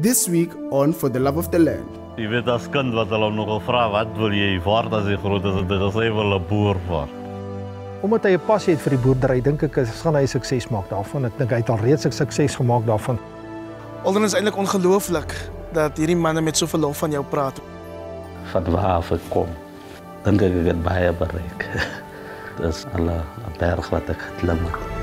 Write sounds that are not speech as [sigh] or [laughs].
This week on For the Love of the Land. Jy weet as kind wat hulle nog gevra wat wil jy word as jy groot is, het hy gesê hy wil 'n boer word. Omdat hy 'n passie het vir die boerdery, dink ek is gaan hy sukses maak daarvan. Ek dink hy het al reeds sukses gemaak daarvan. Aldan is eintlik ongelooflik dat hierdie manne met soveel lof van jou praat. Van waar af ek kom, dink ek ek het baie bereik. [laughs] Dis al 'n berg wat ek geklim het.